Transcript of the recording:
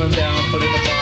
him down, put him in